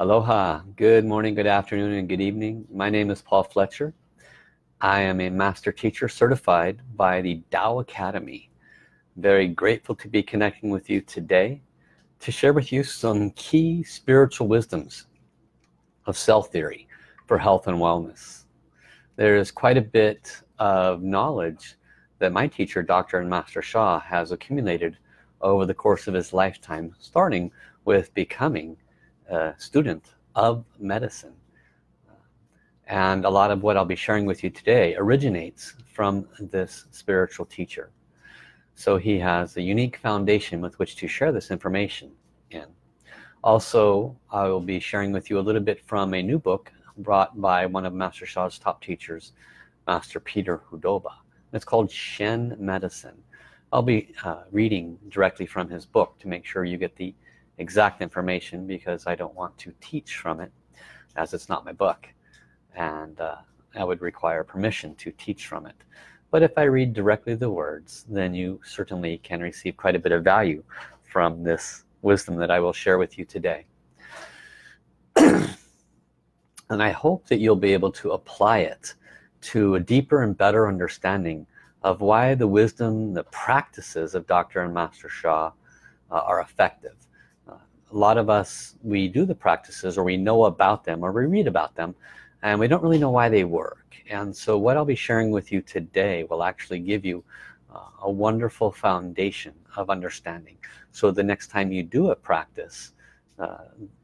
Aloha, good morning, good afternoon, and good evening. My name is Paul Fletcher. I am a master teacher certified by the Tao Academy. Very grateful to be connecting with you today to share with you some key spiritual wisdoms of cell theory for health and wellness. There is quite a bit of knowledge that my teacher, Dr. and Master Sha, has accumulated over the course of his lifetime, starting with becoming student of medicine. And a lot of what I'll be sharing with you today originates from this spiritual teacher. So he has a unique foundation with which to share this information in. Also, I will be sharing with you a little bit from a new book brought by one of Master Sha's top teachers, Master Peter Hudoba. It's called Shen Medicine. I'll be uh, reading directly from his book to make sure you get the exact information because I don't want to teach from it as it's not my book. And uh, I would require permission to teach from it. But if I read directly the words then you certainly can receive quite a bit of value from this wisdom that I will share with you today. And I hope that you'll be able to apply it to a deeper and better understanding of why the wisdom the practices of Dr. and Master Sha uh, are effective a lot of us we do the practices or we know about them or we read about them and we don't really know why they work. And so what I'll be sharing with you today will actually give you uh, a wonderful foundation of understanding. So the next time you do a practice uh,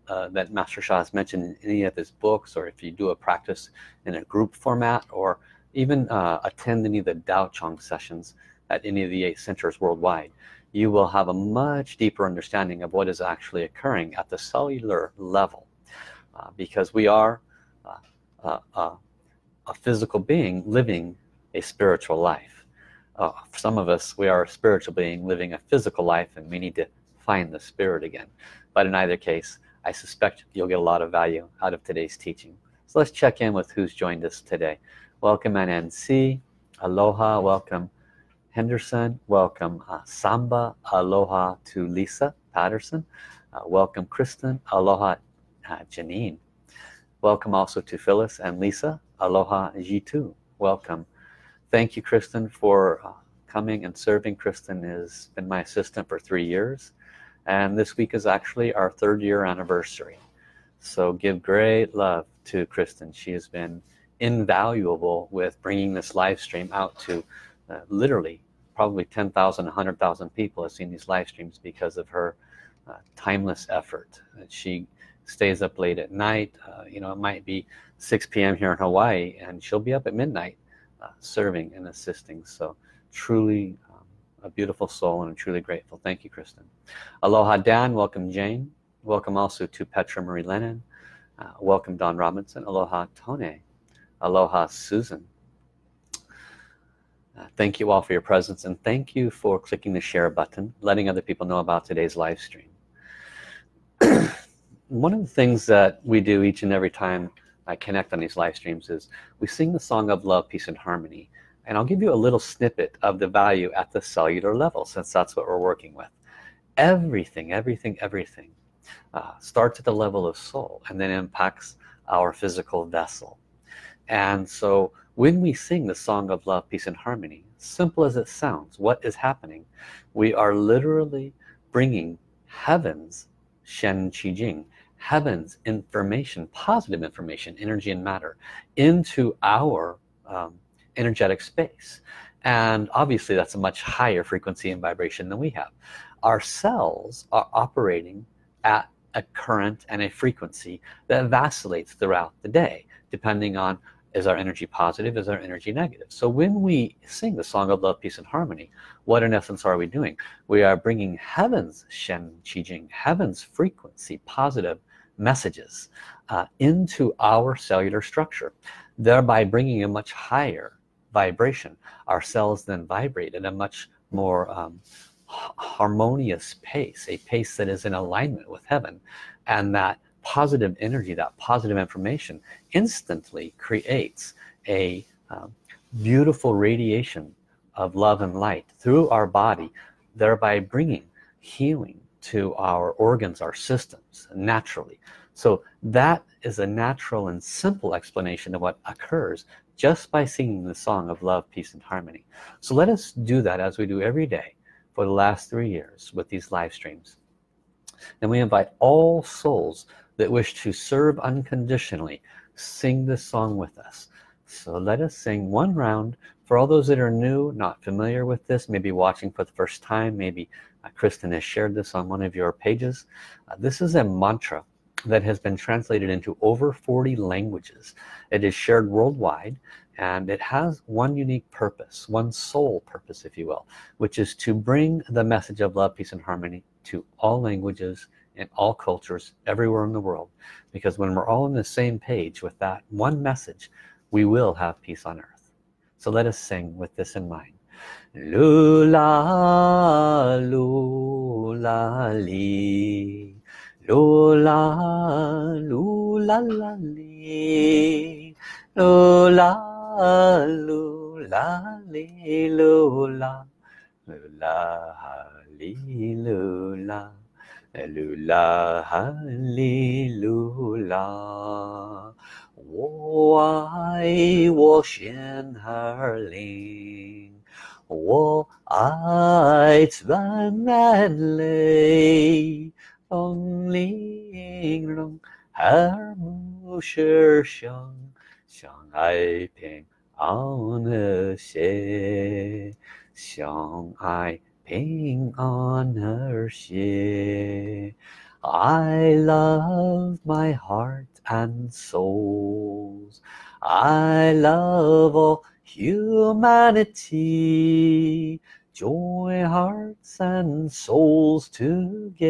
uh, that Master Sha has mentioned in any of his books or if you do a practice in a group format or even uh, attend any of the Tao Chang sessions at any of the eight centers worldwide you will have a much deeper understanding of what is actually occurring at the cellular level uh, because we are uh, uh, uh a physical being living a spiritual life. Uh, for some of us we are a spiritual being living a physical life and we need to find the spirit again. But in either case I suspect you'll get a lot of value out of today's teaching. So let's check in with who's joined us today. Welcome NNC aloha. Welcome Henderson. Welcome uh, Samba aloha to Lisa Patterson. Uh, welcome Kristen. Aloha uh, Janine. Welcome also to Phyllis and Lisa. Aloha G2 welcome. Thank you Kristen for uh, coming and serving. Kristen has been my assistant for three years and this week is actually our third year anniversary. So give great love to Kristen. She has been invaluable with bringing this live stream out to uh, literally probably 10,000 100,000 people have seen these live streams because of her uh, timeless effort. She stays up late at night uh, you know it might be 6 p.m. here in Hawaii and she'll be up at midnight uh, serving and assisting. So truly um, a beautiful soul and I'm truly grateful. Thank you Kristen. Aloha Dan. Welcome Jane. Welcome also to Petra Marie Lennon. Uh, welcome Don Robinson. Aloha Tone aloha Susan uh, thank you all for your presence and thank you for clicking the share button letting other people know about today's live stream. One of the things that we do each and every time I connect on these live streams is we sing the song of love peace and harmony. And I'll give you a little snippet of the value at the cellular level since that's what we're working with. Everything everything everything uh, starts at the level of soul and then impacts our physical vessel. And so when we sing the song of love peace and harmony simple as it sounds what is happening? We are literally bringing heavens Shen Qi Jing heavens information positive information energy and matter into our um, energetic space. And obviously that's a much higher frequency and vibration than we have. Our cells are operating at a current and a frequency that vacillates throughout the day depending on is our energy positive is our energy negative. So when we sing the song of love peace and harmony what in essence are we doing? We are bringing heavens Shen Qi Jing heavens frequency positive messages uh, into our cellular structure thereby bringing a much higher vibration. Our cells then vibrate at a much more um, harmonious pace a pace that is in alignment with heaven and that positive energy that positive information instantly creates a um, beautiful radiation of love and light through our body thereby bringing healing to our organs our systems naturally. So that is a natural and simple explanation of what occurs just by singing the song of love peace and harmony. So let us do that as we do every day for the last three years with these live streams. And we invite all souls that wish to serve unconditionally sing this song with us. So let us sing one round. For all those that are new not familiar with this maybe watching for the first time maybe uh, Kristen has shared this on one of your pages. Uh, this is a mantra that has been translated into over 40 languages. It is shared worldwide and it has one unique purpose one sole purpose if you will which is to bring the message of love peace and harmony to all languages in all cultures everywhere in the world because when we're all on the same page with that one message we will have peace on earth. So let us sing with this in mind. Lula lula li. Lula lula la li. Lula lula li lula. Lula li lula lula hallelujah 我爱我心儿灵，我爱万万类，风铃铃耳目是相，相爱平安和谐，相爱 Paying on her ship. I love my heart and souls. I love all humanity. Joy hearts and souls together.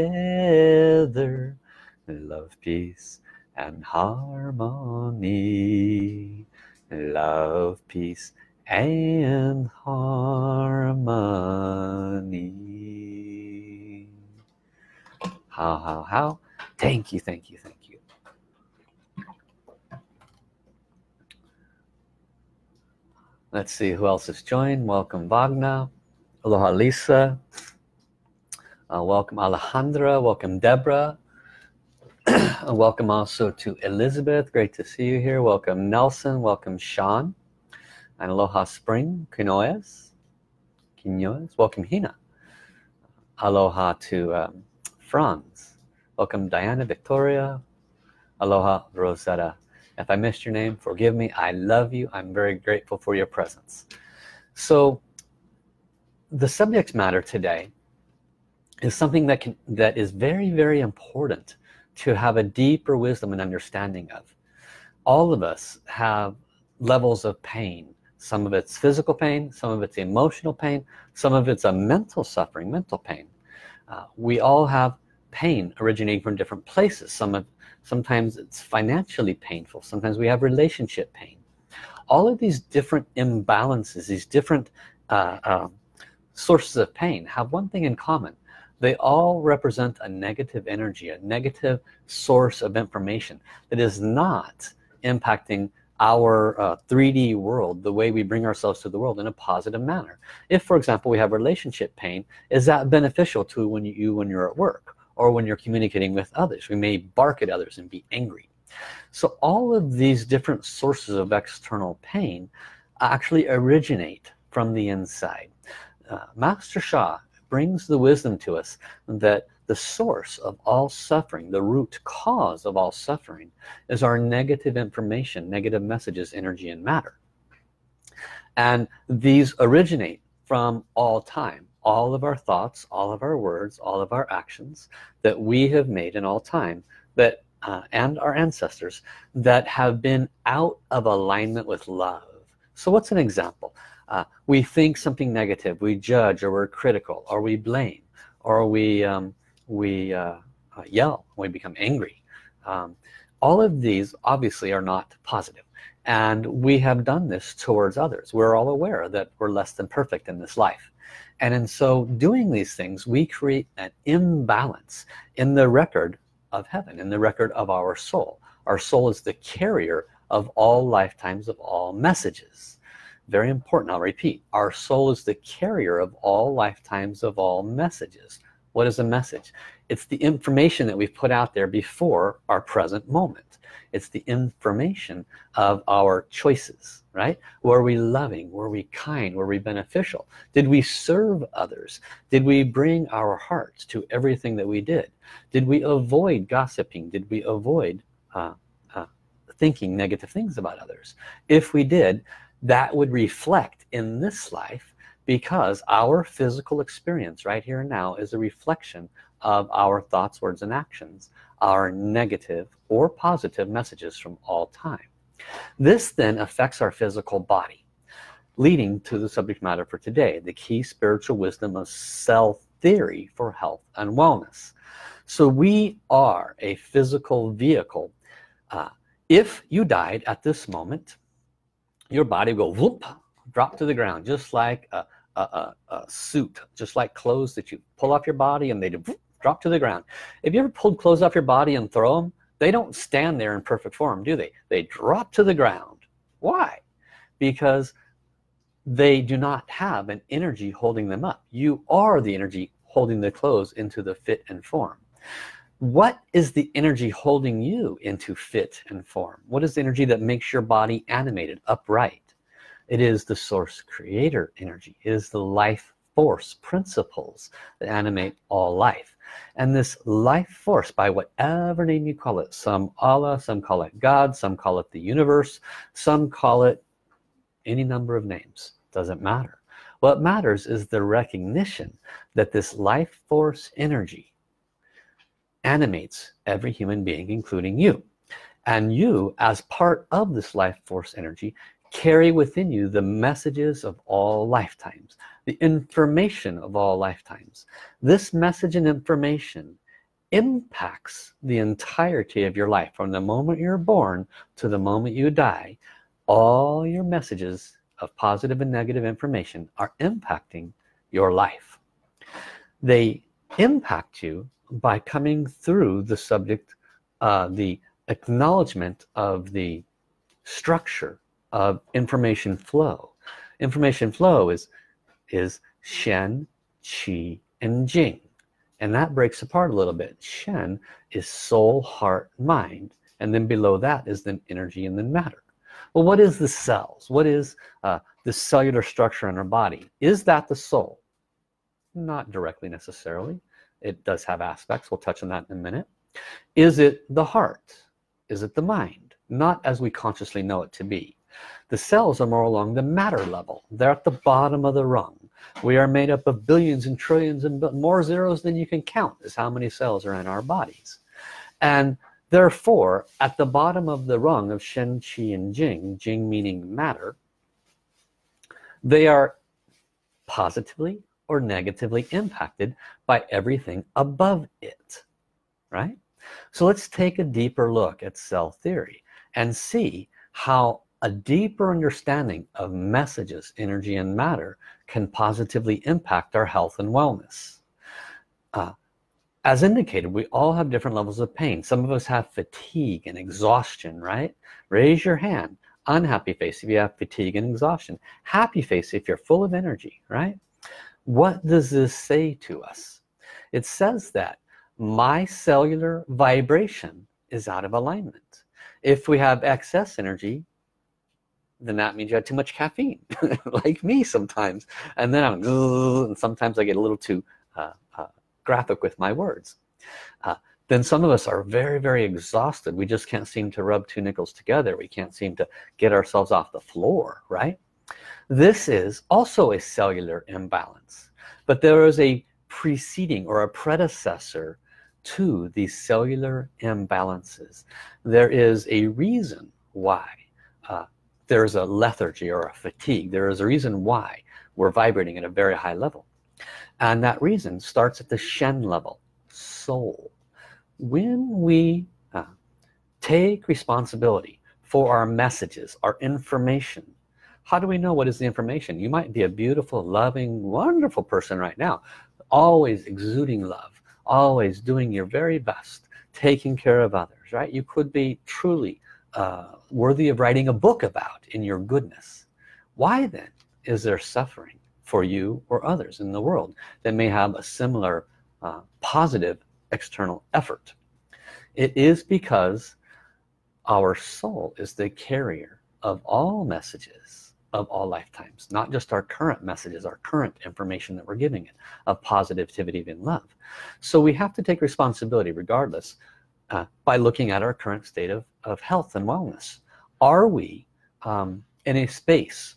Love, peace, and harmony. Love, peace, and harmony. How how how? Thank you thank you thank you. Let's see who else has joined. Welcome Wagner. Aloha Lisa. Uh, welcome Alejandra. Welcome Deborah. Welcome also to Elizabeth. Great to see you here. Welcome Nelson. Welcome Sean and aloha spring Quinoes Quinoes welcome Hina aloha to um, Franz. Welcome Diana Victoria. Aloha Rosetta. If I missed your name forgive me. I love you. I'm very grateful for your presence. So the subject matter today is something that can that is very very important to have a deeper wisdom and understanding of. All of us have levels of pain some of it's physical pain some of it's emotional pain some of it's a mental suffering mental pain. Uh, we all have pain originating from different places. Some of sometimes it's financially painful. Sometimes we have relationship pain. All of these different imbalances these different uh, uh, sources of pain have one thing in common. They all represent a negative energy a negative source of information that is not impacting our uh, 3d world the way we bring ourselves to the world in a positive manner. If for example we have relationship pain is that beneficial to when you when you're at work or when you're communicating with others? We may bark at others and be angry. So all of these different sources of external pain actually originate from the inside. Uh, Master Sha brings the wisdom to us that the source of all suffering the root cause of all suffering is our negative information negative messages energy and matter. And these originate from all time all of our thoughts all of our words all of our actions that we have made in all time that uh, and our ancestors that have been out of alignment with love. So what's an example? Uh, we think something negative we judge or we're critical or we blame or we um, we uh, uh yell we become angry. Um, all of these obviously are not positive. And we have done this towards others. We're all aware that we're less than perfect in this life. And in so doing these things we create an imbalance in the record of heaven in the record of our soul. Our soul is the carrier of all lifetimes of all messages. Very important I'll repeat. Our soul is the carrier of all lifetimes of all messages what is a message? It's the information that we've put out there before our present moment. It's the information of our choices right? Were we loving? Were we kind? Were we beneficial? Did we serve others? Did we bring our hearts to everything that we did? Did we avoid gossiping? Did we avoid uh, uh, thinking negative things about others? If we did that would reflect in this life because our physical experience right here and now is a reflection of our thoughts words and actions our negative or positive messages from all time. This then affects our physical body. Leading to the subject matter for today the key spiritual wisdom of cell theory for health and wellness. So we are a physical vehicle. Uh, if you died at this moment your body will whoop drop to the ground just like a, a, a, a suit just like clothes that you pull off your body and they drop to the ground. If you ever pulled clothes off your body and throw them they don't stand there in perfect form do they? They drop to the ground. Why? Because they do not have an energy holding them up. You are the energy holding the clothes into the fit and form. What is the energy holding you into fit and form? What is the energy that makes your body animated upright it is the source creator energy. It is the life force principles that animate all life. And this life force by whatever name you call it some Allah some call it God some call it the universe some call it any number of names doesn't matter. What matters is the recognition that this life force energy animates every human being including you. And you as part of this life force energy carry within you the messages of all lifetimes the information of all lifetimes. This message and information impacts the entirety of your life from the moment you're born to the moment you die. All your messages of positive and negative information are impacting your life. They impact you by coming through the subject uh, the acknowledgement of the structure of information flow. Information flow is is Shen Qi and Jing. And that breaks apart a little bit. Shen is soul heart mind. And then below that is then energy and then matter. Well what is the cells? What is uh, the cellular structure in our body? Is that the soul? Not directly necessarily. It does have aspects. We'll touch on that in a minute. Is it the heart? Is it the mind? Not as we consciously know it to be the cells are more along the matter level. They're at the bottom of the rung. We are made up of billions and trillions and more zeros than you can count is how many cells are in our bodies. And therefore at the bottom of the rung of Shen Qi and Jing Jing meaning matter they are positively or negatively impacted by everything above it right? So let's take a deeper look at cell theory and see how a deeper understanding of messages energy and matter can positively impact our health and wellness. Uh, as indicated we all have different levels of pain. Some of us have fatigue and exhaustion right? Raise your hand. Unhappy face if you have fatigue and exhaustion. Happy face if you're full of energy right? What does this say to us? It says that my cellular vibration is out of alignment. If we have excess energy then that means you had too much caffeine like me sometimes. And then I'm and sometimes I get a little too uh, uh, graphic with my words. Uh, then some of us are very very exhausted. We just can't seem to rub two nickels together. We can't seem to get ourselves off the floor right? This is also a cellular imbalance but there is a preceding or a predecessor to these cellular imbalances. There is a reason why uh, there's a lethargy or a fatigue. There is a reason why we're vibrating at a very high level. And that reason starts at the Shen level soul. When we uh, take responsibility for our messages our information how do we know what is the information? You might be a beautiful loving wonderful person right now always exuding love always doing your very best taking care of others right? You could be truly uh, worthy of writing a book about in your goodness. Why then is there suffering for you or others in the world that may have a similar uh, positive external effort? It is because our soul is the carrier of all messages of all lifetimes not just our current messages our current information that we're giving it of positivity and love. So we have to take responsibility regardless uh, by looking at our current state of, of health and wellness. Are we um, in a space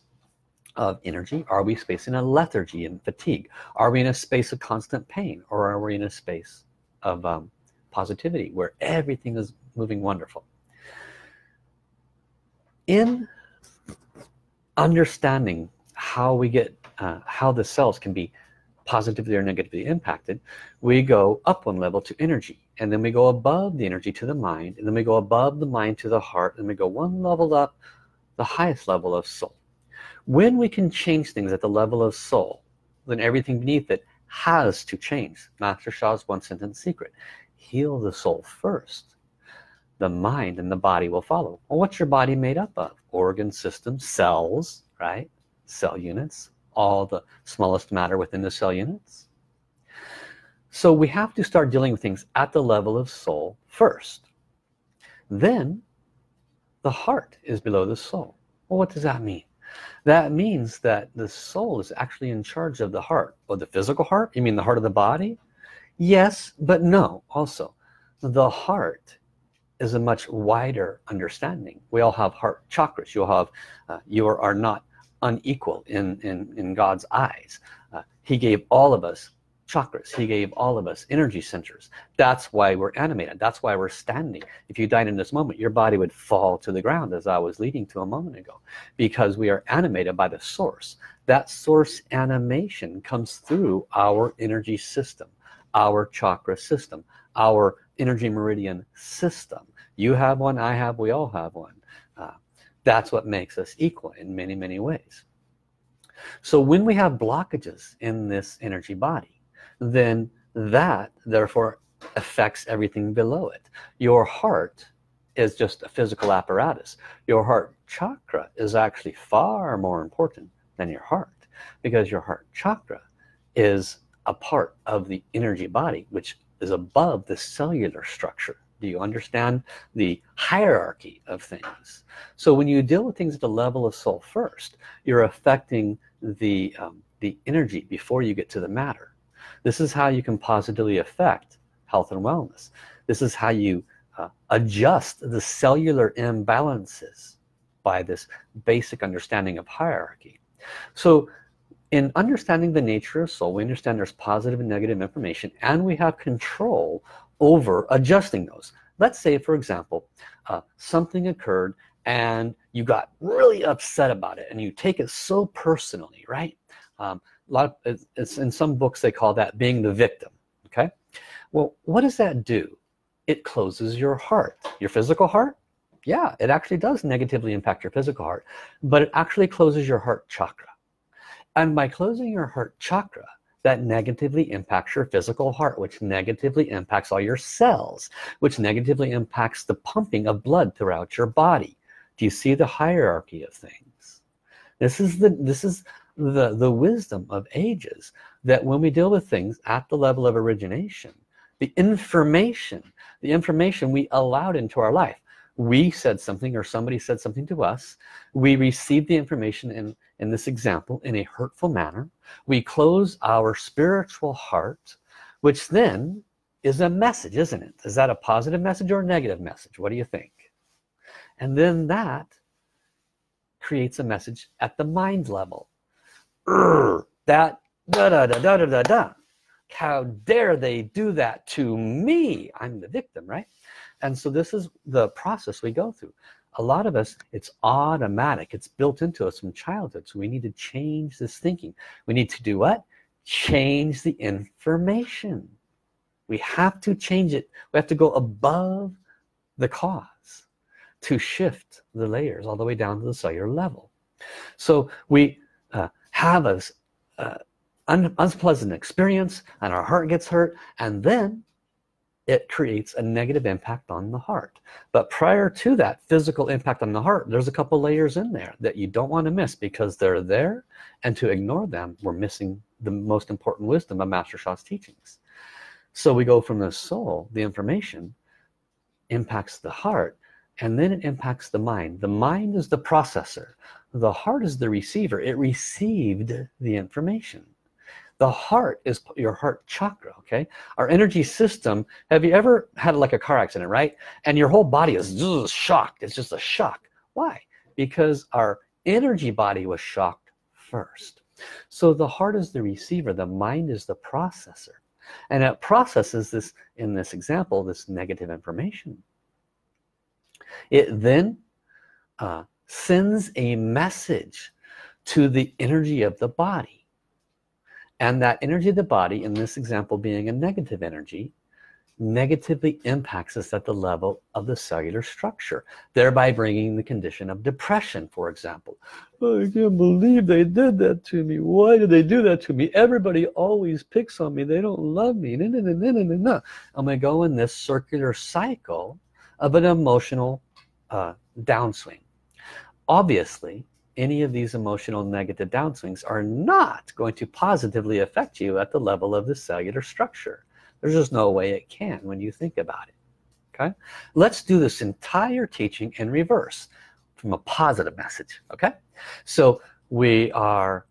of energy? Are we space in a lethargy and fatigue? Are we in a space of constant pain or are we in a space of um, positivity where everything is moving wonderful? In understanding how we get uh, how the cells can be positively or negatively impacted we go up one level to energy and then we go above the energy to the mind and then we go above the mind to the heart and we go one level up the highest level of soul. When we can change things at the level of soul then everything beneath it has to change. Master Sha's one sentence secret. Heal the soul first. The mind and the body will follow. Well what's your body made up of? Organ systems cells right? Cell units. All the smallest matter within the cell units so we have to start dealing with things at the level of soul first. Then the heart is below the soul. Well what does that mean? That means that the soul is actually in charge of the heart. Or the physical heart? You mean the heart of the body? Yes but no also. The heart is a much wider understanding. We all have heart chakras. You'll have uh, you are, are not unequal in in in God's eyes. Uh, he gave all of us chakras. He gave all of us energy centers. That's why we're animated. That's why we're standing. If you died in this moment your body would fall to the ground as I was leading to a moment ago because we are animated by the source. That source animation comes through our energy system our chakra system our energy meridian system. You have one I have we all have one. Uh, that's what makes us equal in many many ways. So when we have blockages in this energy body then that therefore affects everything below it. Your heart is just a physical apparatus. Your heart chakra is actually far more important than your heart because your heart chakra is a part of the energy body which is above the cellular structure. Do you understand the hierarchy of things? So when you deal with things at the level of soul first you're affecting the um, the energy before you get to the matter this is how you can positively affect health and wellness. This is how you uh, adjust the cellular imbalances by this basic understanding of hierarchy. So in understanding the nature of soul we understand there's positive and negative information and we have control over adjusting those. Let's say for example uh, something occurred and you got really upset about it and you take it so personally right? Um, a lot of it's in some books they call that being the victim okay? Well what does that do? It closes your heart. Your physical heart? Yeah it actually does negatively impact your physical heart but it actually closes your heart chakra. And by closing your heart chakra that negatively impacts your physical heart which negatively impacts all your cells which negatively impacts the pumping of blood throughout your body. Do you see the hierarchy of things? This is the this is the the wisdom of ages that when we deal with things at the level of origination the information the information we allowed into our life we said something or somebody said something to us we received the information in in this example in a hurtful manner we close our spiritual heart which then is a message isn't it? Is that a positive message or a negative message? What do you think? And then that creates a message at the mind level that da da da da da da da. How dare they do that to me? I'm the victim right? And so this is the process we go through. A lot of us it's automatic. It's built into us from childhood. So we need to change this thinking. We need to do what? Change the information. We have to change it. We have to go above the cause to shift the layers all the way down to the cellular level. So we uh, have a uh, un unpleasant experience and our heart gets hurt and then it creates a negative impact on the heart. But prior to that physical impact on the heart there's a couple layers in there that you don't want to miss because they're there and to ignore them we're missing the most important wisdom of Master Sha's teachings. So we go from the soul the information impacts the heart and then it impacts the mind. The mind is the processor the heart is the receiver. It received the information. The heart is your heart chakra okay? Our energy system have you ever had like a car accident right? And your whole body is shocked. It's just a shock. Why? Because our energy body was shocked first. So the heart is the receiver. The mind is the processor. And it processes this in this example this negative information. It then uh, sends a message to the energy of the body. And that energy of the body in this example being a negative energy negatively impacts us at the level of the cellular structure thereby bringing the condition of depression for example. Oh, I can't believe they did that to me. Why did they do that to me? Everybody always picks on me. They don't love me. I'm gonna go in this circular cycle of an emotional uh, downswing obviously any of these emotional negative downswings are not going to positively affect you at the level of the cellular structure. There's just no way it can when you think about it okay? Let's do this entire teaching in reverse from a positive message okay? So we are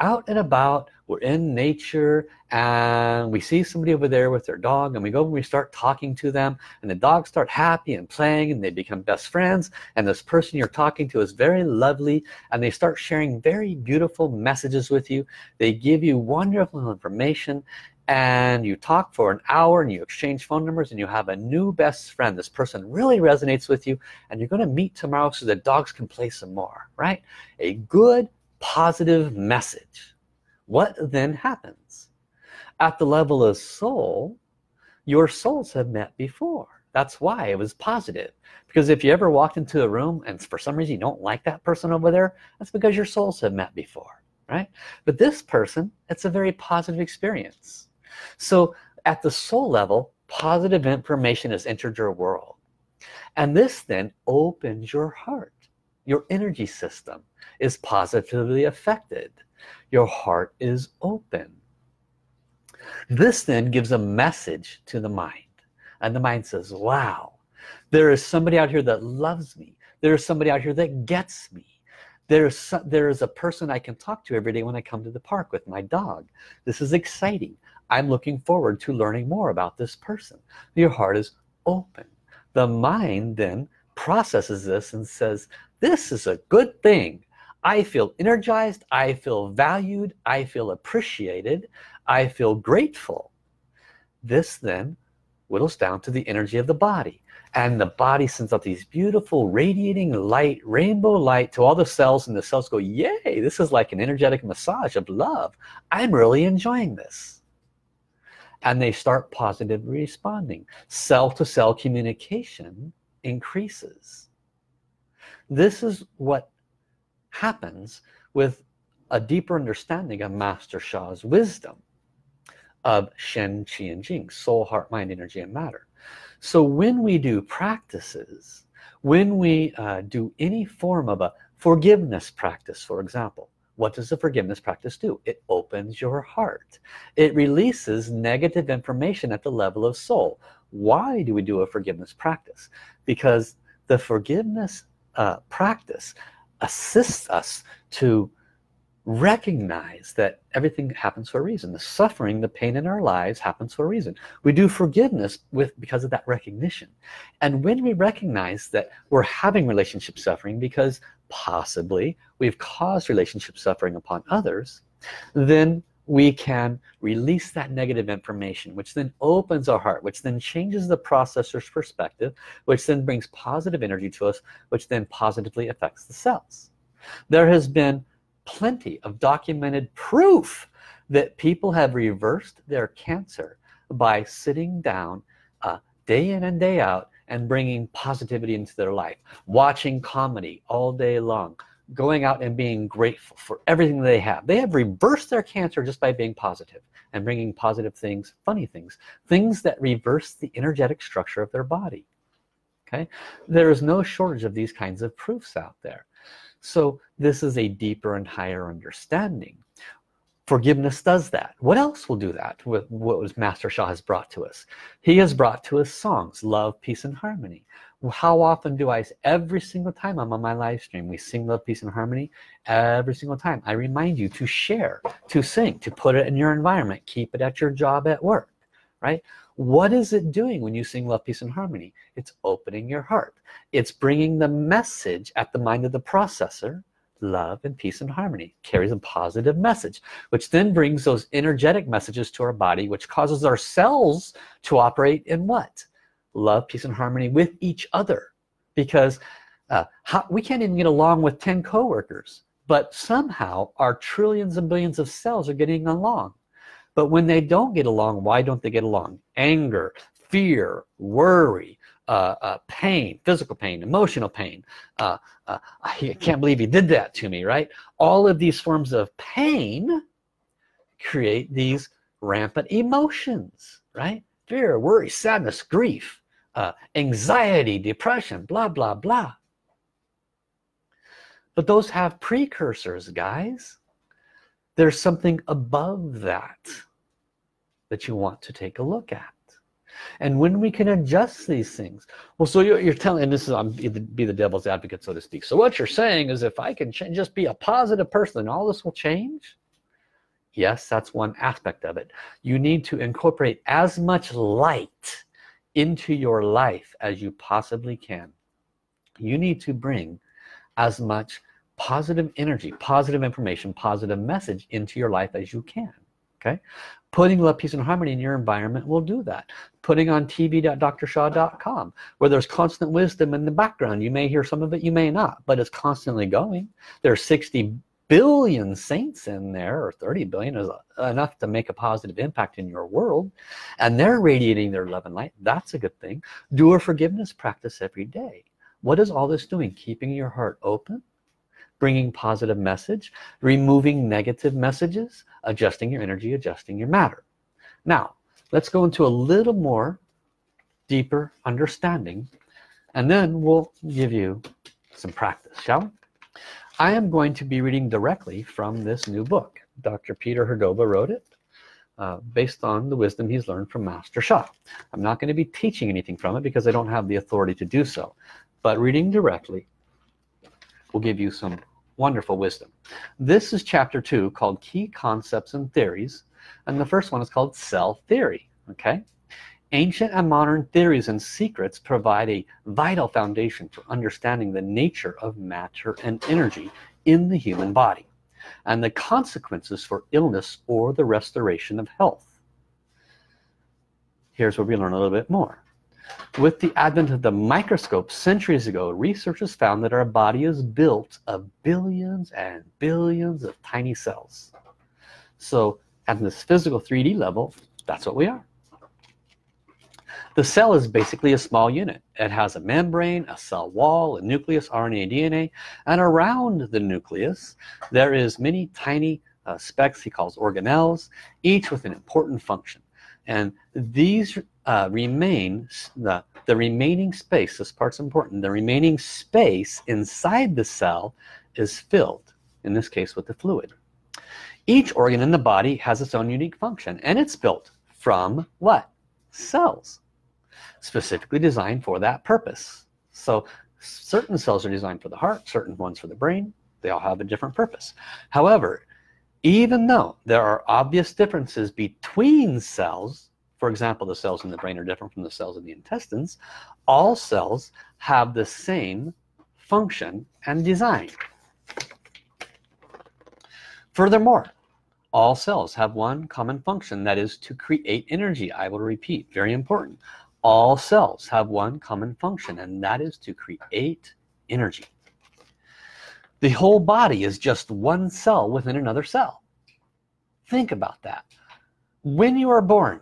out and about we're in nature and we see somebody over there with their dog and we go and we start talking to them and the dogs start happy and playing and they become best friends and this person you're talking to is very lovely and they start sharing very beautiful messages with you. They give you wonderful information and you talk for an hour and you exchange phone numbers and you have a new best friend. This person really resonates with you and you're going to meet tomorrow so the dogs can play some more right? A good positive message. What then happens? At the level of soul your souls have met before. That's why it was positive. Because if you ever walked into a room and for some reason you don't like that person over there that's because your souls have met before right? But this person it's a very positive experience. So at the soul level positive information has entered your world. And this then opens your heart your energy system is positively affected. Your heart is open. This then gives a message to the mind. And the mind says wow there is somebody out here that loves me. There is somebody out here that gets me. There's there is a person I can talk to every day when I come to the park with my dog. This is exciting. I'm looking forward to learning more about this person. Your heart is open. The mind then processes this and says this is a good thing. I feel energized. I feel valued. I feel appreciated. I feel grateful. This then whittles down to the energy of the body. And the body sends out these beautiful radiating light rainbow light to all the cells and the cells go yay this is like an energetic massage of love. I'm really enjoying this. And they start positively responding. Cell-to-cell communication increases this is what happens with a deeper understanding of Master Sha's wisdom of Shen, Qi, and Jing, soul, heart, mind, energy, and matter. So when we do practices, when we uh, do any form of a forgiveness practice, for example, what does the forgiveness practice do? It opens your heart. It releases negative information at the level of soul. Why do we do a forgiveness practice? Because the forgiveness uh, practice assists us to recognize that everything happens for a reason. The suffering the pain in our lives happens for a reason. We do forgiveness with because of that recognition. And when we recognize that we're having relationship suffering because possibly we've caused relationship suffering upon others then we can release that negative information which then opens our heart which then changes the processor's perspective which then brings positive energy to us which then positively affects the cells. There has been plenty of documented proof that people have reversed their cancer by sitting down uh, day in and day out and bringing positivity into their life watching comedy all day long going out and being grateful for everything they have. They have reversed their cancer just by being positive and bringing positive things funny things things that reverse the energetic structure of their body okay? There is no shortage of these kinds of proofs out there. So this is a deeper and higher understanding. Forgiveness does that. What else will do that with what master Sha has brought to us? He has brought to us songs love peace and harmony how often do I every single time I'm on my live stream we sing love peace and harmony every single time I remind you to share to sing to put it in your environment keep it at your job at work right? What is it doing when you sing love peace and harmony? It's opening your heart. It's bringing the message at the mind of the processor love and peace and harmony carries a positive message which then brings those energetic messages to our body which causes our cells to operate in what love peace and harmony with each other. Because uh, how, we can't even get along with 10 coworkers but somehow our trillions and billions of cells are getting along. But when they don't get along why don't they get along? Anger fear worry uh, uh, pain physical pain emotional pain. Uh, uh I can't believe he did that to me right? All of these forms of pain create these rampant emotions right? Fear worry sadness grief uh, anxiety, depression, blah, blah, blah. But those have precursors, guys. There's something above that that you want to take a look at. And when we can adjust these things, well, so you're, you're telling, and this is, I'm be the devil's advocate, so to speak. So what you're saying is if I can just be a positive person, all this will change? Yes, that's one aspect of it. You need to incorporate as much light into your life as you possibly can you need to bring as much positive energy positive information positive message into your life as you can okay? Putting love peace and harmony in your environment will do that. Putting on tv.drsha.com where there's constant wisdom in the background. You may hear some of it you may not but it's constantly going. There are 60 billion saints in there or 30 billion is uh, enough to make a positive impact in your world and they're radiating their love and light that's a good thing. Do a forgiveness practice every day. What is all this doing? Keeping your heart open bringing positive message removing negative messages adjusting your energy adjusting your matter. Now let's go into a little more deeper understanding and then we'll give you some practice shall we I am going to be reading directly from this new book. Dr. Peter Hudoba wrote it uh, based on the wisdom he's learned from Master Sha. I'm not going to be teaching anything from it because I don't have the authority to do so. But reading directly will give you some wonderful wisdom. This is chapter two called Key Concepts and Theories. And the first one is called Cell Theory. Okay. Ancient and modern theories and secrets provide a vital foundation for understanding the nature of matter and energy in the human body and the consequences for illness or the restoration of health. Here's where we learn a little bit more. With the advent of the microscope centuries ago, researchers found that our body is built of billions and billions of tiny cells. So at this physical 3D level, that's what we are. The cell is basically a small unit. It has a membrane, a cell wall, a nucleus, RNA, DNA, and around the nucleus there is many tiny uh, specks he calls organelles, each with an important function. And these uh, remain, the, the remaining space, this part's important, the remaining space inside the cell is filled, in this case with the fluid. Each organ in the body has its own unique function and it's built from what? Cells specifically designed for that purpose. So certain cells are designed for the heart certain ones for the brain. They all have a different purpose. However even though there are obvious differences between cells for example the cells in the brain are different from the cells in the intestines all cells have the same function and design. Furthermore all cells have one common function that is to create energy. I will repeat very important all cells have one common function and that is to create energy. The whole body is just one cell within another cell. Think about that. When you are born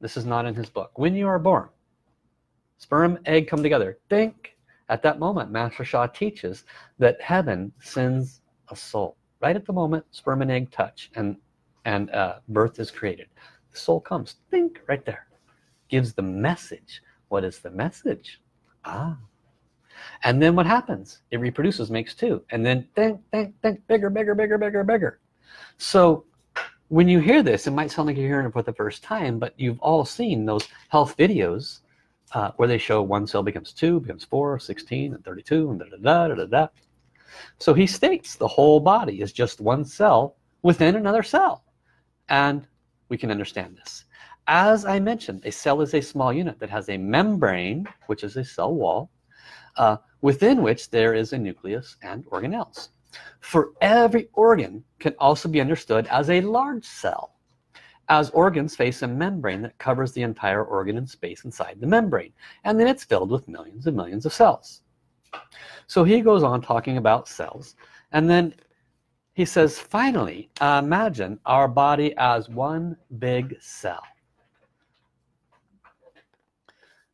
this is not in his book when you are born sperm egg come together. Think at that moment Master Sha teaches that heaven sends a soul. Right at the moment sperm and egg touch and and uh, birth is created. The soul comes. Think right there gives the message. What is the message? Ah. And then what happens? It reproduces makes two. And then think think think bigger bigger bigger bigger bigger. So when you hear this it might sound like you're hearing it for the first time but you've all seen those health videos uh, where they show one cell becomes two becomes four 16 and 32 and da da da da da, da. so he states the whole body is just one cell within another cell. And we can understand this as I mentioned a cell is a small unit that has a membrane which is a cell wall uh, within which there is a nucleus and organelles for every organ can also be understood as a large cell as organs face a membrane that covers the entire organ and space inside the membrane and then it's filled with millions and millions of cells. So he goes on talking about cells and then he says finally imagine our body as one big cell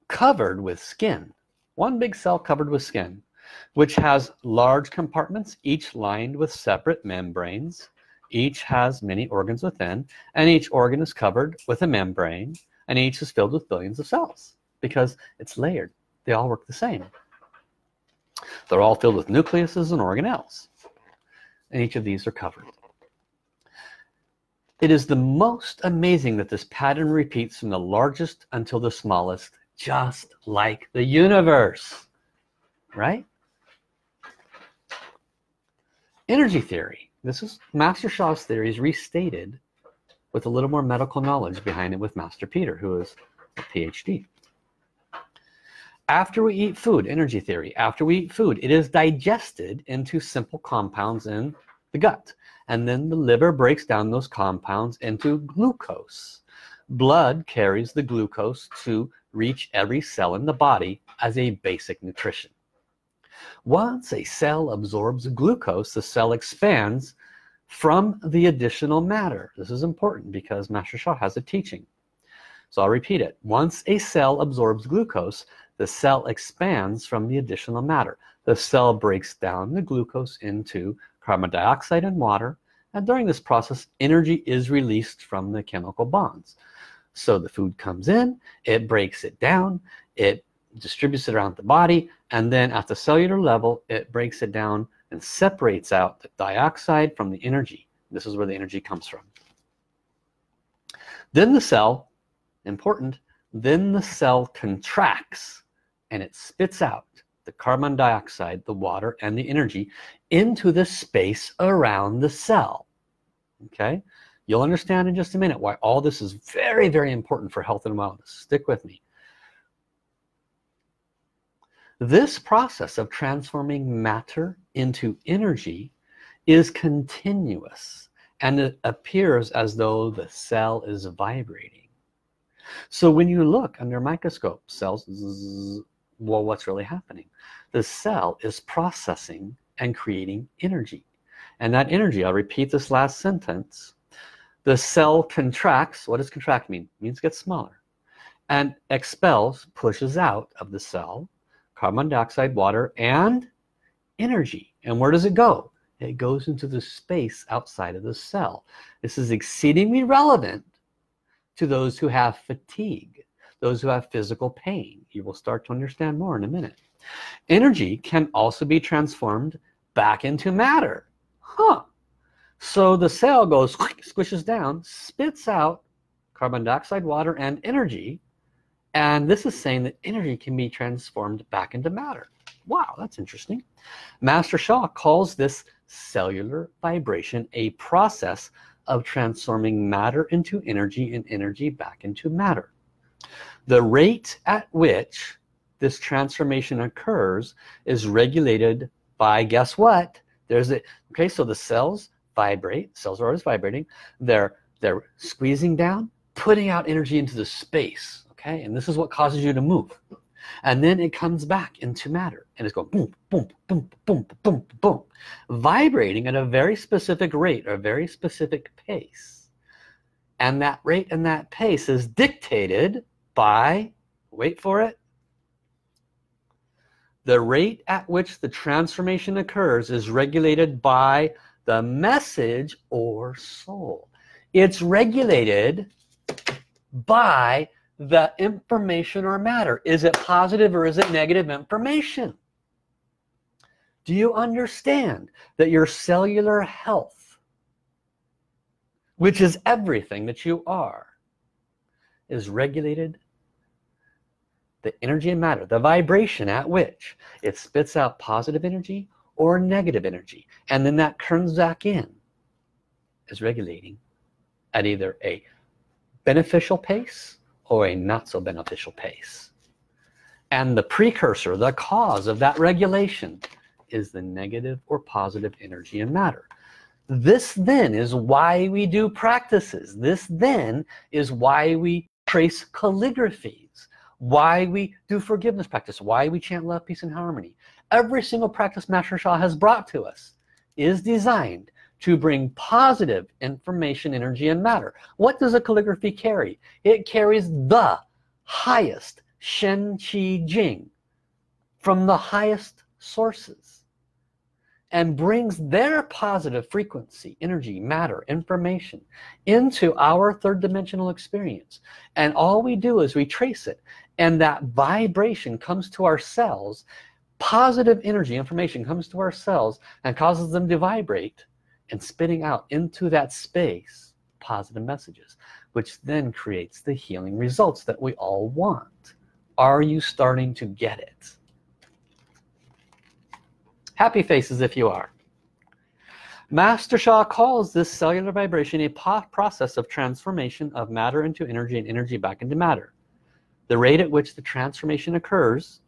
covered with skin one big cell covered with skin which has large compartments each lined with separate membranes. Each has many organs within and each organ is covered with a membrane and each is filled with billions of cells because it's layered. They all work the same. They're all filled with nucleuses and organelles and each of these are covered. It is the most amazing that this pattern repeats from the largest until the smallest just like the universe right? Energy theory. This is Master Sha's theories restated with a little more medical knowledge behind it with Master Peter who is a PhD after we eat food energy theory after we eat food it is digested into simple compounds in the gut. And then the liver breaks down those compounds into glucose. Blood carries the glucose to reach every cell in the body as a basic nutrition. Once a cell absorbs glucose the cell expands from the additional matter. This is important because Master Sha has a teaching. So I'll repeat it. Once a cell absorbs glucose the cell expands from the additional matter. The cell breaks down the glucose into carbon dioxide and water and during this process energy is released from the chemical bonds so the food comes in it breaks it down it distributes it around the body and then at the cellular level it breaks it down and separates out the dioxide from the energy. This is where the energy comes from. Then the cell important then the cell contracts and it spits out the carbon dioxide the water and the energy into the space around the cell. Okay you'll understand in just a minute why all this is very very important for health and wellness stick with me this process of transforming matter into energy is continuous and it appears as though the cell is vibrating. So when you look under microscope, cells, zzz, well, what's really happening? The cell is processing and creating energy. And that energy, I'll repeat this last sentence, the cell contracts, what does contract mean? It means it gets smaller. And expels, pushes out of the cell, carbon dioxide water and energy. And where does it go? It goes into the space outside of the cell. This is exceedingly relevant to those who have fatigue those who have physical pain. You will start to understand more in a minute. Energy can also be transformed back into matter. Huh so the cell goes squishes down spits out carbon dioxide water and energy. And this is saying that energy can be transformed back into matter. Wow that's interesting. Master Sha calls this cellular vibration a process of transforming matter into energy and energy back into matter. The rate at which this transformation occurs is regulated by guess what? There's a okay so the cells vibrate cells are always vibrating they're they're squeezing down putting out energy into the space okay? And this is what causes you to move. And then it comes back into matter and it's going boom boom boom boom boom boom vibrating at a very specific rate or a very specific pace. And that rate and that pace is dictated by wait for it the rate at which the transformation occurs is regulated by the message or soul. It's regulated by the information or matter. Is it positive or is it negative information? Do you understand that your cellular health which is everything that you are is regulated? The energy and matter the vibration at which it spits out positive energy or negative energy. And then that turns back in is regulating at either a beneficial pace or a not so beneficial pace. And the precursor the cause of that regulation is the negative or positive energy and matter. This then is why we do practices. This then is why we trace calligraphies. Why we do forgiveness practice. Why we chant love peace and harmony every single practice Master Sha has brought to us is designed to bring positive information energy and matter. What does a calligraphy carry? It carries the highest Shen Qi Jing from the highest sources and brings their positive frequency energy matter information into our third dimensional experience. And all we do is we trace it and that vibration comes to our cells positive energy information comes to our cells and causes them to vibrate and spitting out into that space positive messages which then creates the healing results that we all want. Are you starting to get it? Happy faces if you are. Master Sha calls this cellular vibration a process of transformation of matter into energy and energy back into matter. The rate at which the transformation occurs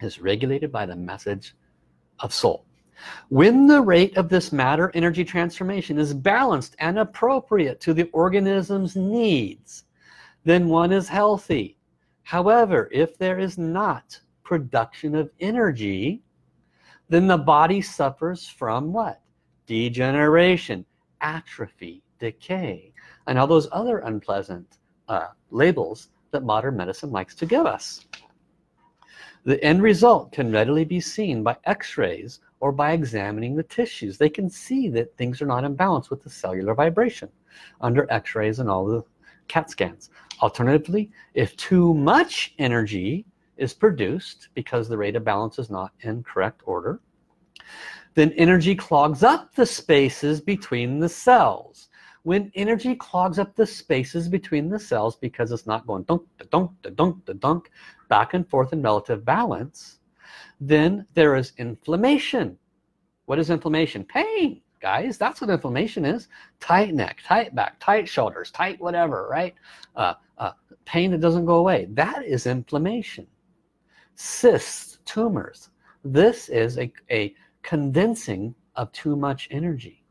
is regulated by the message of soul. When the rate of this matter energy transformation is balanced and appropriate to the organism's needs then one is healthy. However if there is not production of energy then the body suffers from what? Degeneration atrophy decay and all those other unpleasant uh, labels that modern medicine likes to give us the end result can readily be seen by x-rays or by examining the tissues. They can see that things are not in balance with the cellular vibration under x-rays and all the CAT scans. Alternatively if too much energy is produced because the rate of balance is not in correct order then energy clogs up the spaces between the cells when energy clogs up the spaces between the cells because it's not going dunk da dunk da dunk da dunk back and forth in relative balance then there is inflammation. What is inflammation? Pain guys. That's what inflammation is. Tight neck tight back tight shoulders tight whatever right? Uh, uh, pain that doesn't go away. That is inflammation. Cysts tumors. This is a, a condensing of too much energy.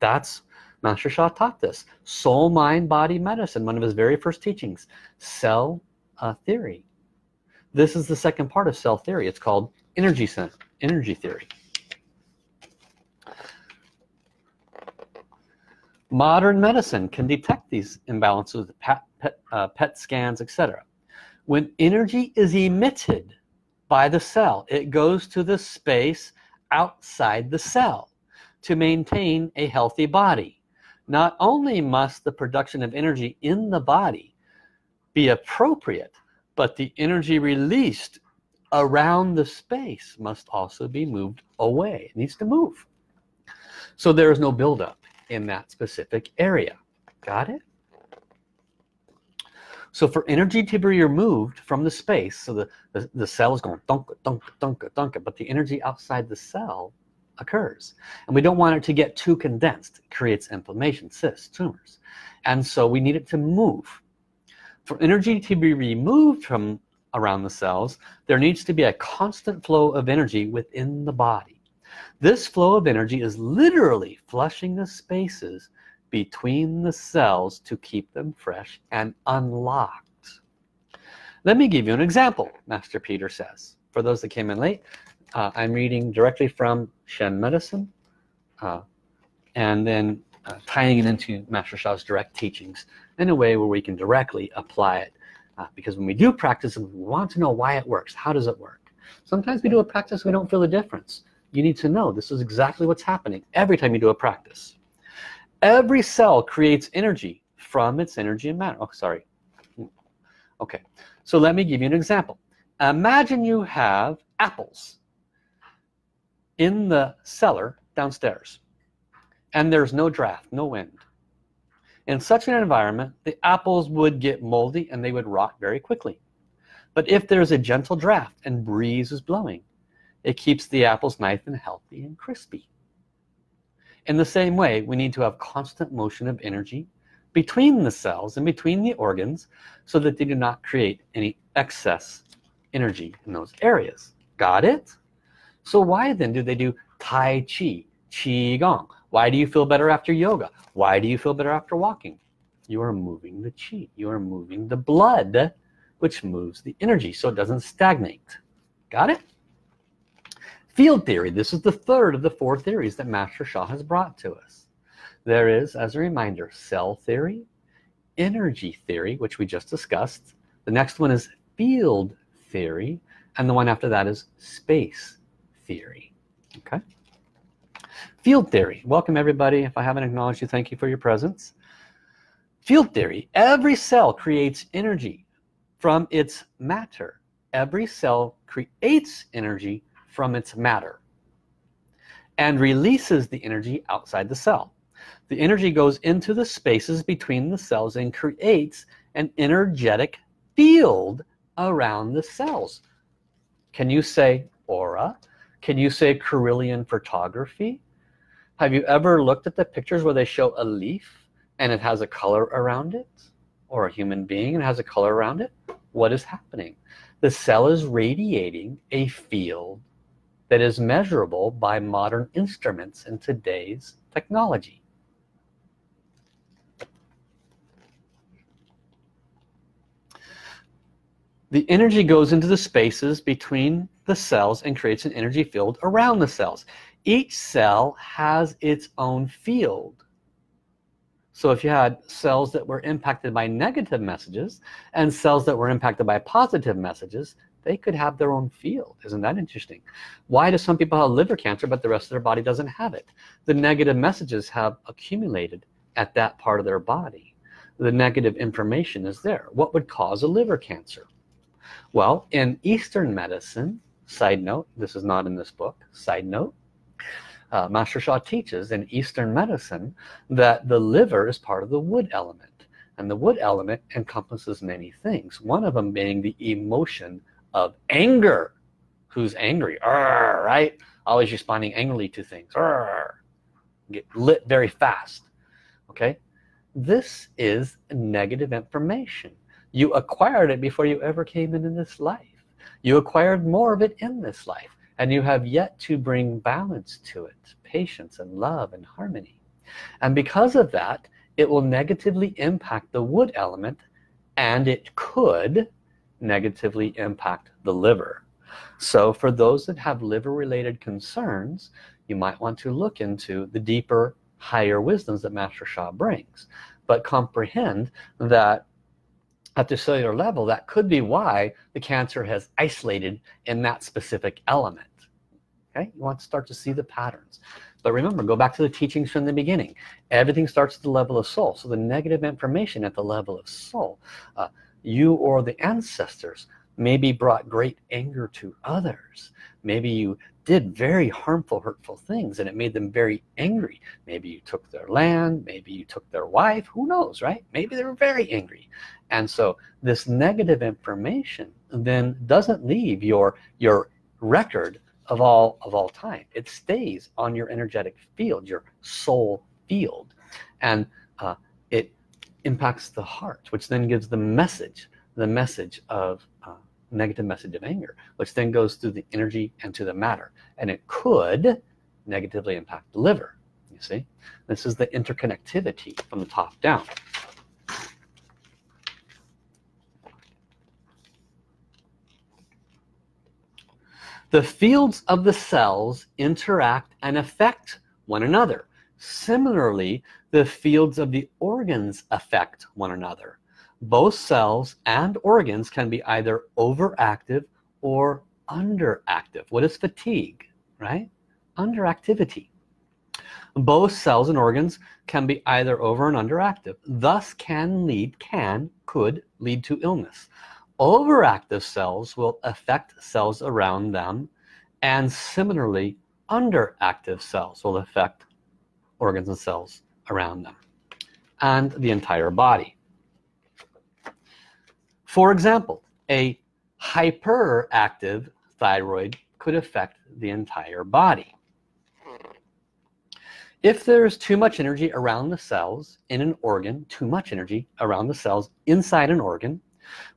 That's Master Sha taught this. Soul mind body medicine one of his very first teachings. Cell uh, theory. This is the second part of cell theory. It's called energy energy theory. Modern medicine can detect these imbalances with PET, PET, uh, PET scans etc when energy is emitted by the cell it goes to the space outside the cell to maintain a healthy body not only must the production of energy in the body be appropriate but the energy released around the space must also be moved away. It needs to move. So there is no buildup in that specific area. Got it? So for energy to be removed from the space, so the, the, the cell is going dunk, dunk, dunk, dunk, but the energy outside the cell occurs. And we don't want it to get too condensed. It creates inflammation, cysts, tumors. And so we need it to move. For energy to be removed from around the cells, there needs to be a constant flow of energy within the body. This flow of energy is literally flushing the spaces between the cells to keep them fresh and unlocked let me give you an example Master Peter says for those that came in late uh, I'm reading directly from Shen Medicine uh, and then uh, tying it into Master Sha's direct teachings in a way where we can directly apply it uh, because when we do practice we want to know why it works how does it work? Sometimes we do a practice we don't feel the difference. You need to know this is exactly what's happening every time you do a practice. Every cell creates energy from its energy and matter. Oh sorry. Okay. So let me give you an example. Imagine you have apples in the cellar downstairs. And there's no draft no wind. In such an environment the apples would get moldy and they would rot very quickly. But if there's a gentle draft and breeze is blowing it keeps the apples nice and healthy and crispy. In the same way we need to have constant motion of energy between the cells and between the organs so that they do not create any excess energy in those areas. Got it so why then do they do Tai Chi Qi Gong? why do you feel better after yoga? Why do you feel better after walking? You are moving the Qi. you are moving the blood which moves the energy so it doesn't stagnate. Got it? Field theory. This is the third of the four theories that Master Sha has brought to us. There is as a reminder cell theory energy theory which we just discussed. The next one is field theory and the one after that is space theory. Okay. Field theory. Welcome everybody. If I haven't acknowledged you thank you for your presence. Field theory. Every cell creates energy from its matter. Every cell creates energy from its matter and releases the energy outside the cell. The energy goes into the spaces between the cells and creates an energetic field around the cells. Can you say aura can you say Kirlian photography? Have you ever looked at the pictures where they show a leaf and it has a color around it? Or a human being and has a color around it? What is happening? The cell is radiating a field that is measurable by modern instruments in today's technology. The energy goes into the spaces between the cells and creates an energy field around the cells. Each cell has its own field. So if you had cells that were impacted by negative messages and cells that were impacted by positive messages they could have their own field. Isn't that interesting? Why do some people have liver cancer but the rest of their body doesn't have it? The negative messages have accumulated at that part of their body. The negative information is there. What would cause a liver cancer? Well in Eastern medicine side note this is not in this book. Side note uh, Master Sha teaches in Eastern medicine that the liver is part of the wood element and the wood element encompasses many things one of them being the emotion of anger. Who's angry? Arr, right? Always responding angrily to things. Arr, get lit very fast okay? This is negative information. You acquired it before you ever came into this life you acquired more of it in this life and you have yet to bring balance to it patience and love and harmony. And because of that it will negatively impact the wood element and it could negatively impact the liver. So for those that have liver related concerns you might want to look into the deeper higher wisdoms that Master Sha brings but comprehend that at the cellular level that could be why the cancer has isolated in that specific element. Okay? You want to start to see the patterns. But remember go back to the teachings from the beginning. Everything starts at the level of soul. So the negative information at the level of soul uh, you or the ancestors maybe brought great anger to others maybe you did very harmful hurtful things and it made them very angry. Maybe you took their land maybe you took their wife who knows right? Maybe they were very angry. And so this negative information then doesn't leave your your record of all of all time. It stays on your energetic field your soul field. And uh, it impacts the heart which then gives the message the message of uh, negative message of anger which then goes through the energy and to the matter and it could negatively impact the liver you see? This is the interconnectivity from the top down. The fields of the cells interact and affect one another. Similarly the fields of the organs affect one another both cells and organs can be either overactive or underactive. What is fatigue right? Underactivity. Both cells and organs can be either over and underactive thus can lead can could lead to illness. Overactive cells will affect cells around them and similarly underactive cells will affect organs and cells around them and the entire body for example a hyperactive thyroid could affect the entire body. If there's too much energy around the cells in an organ too much energy around the cells inside an organ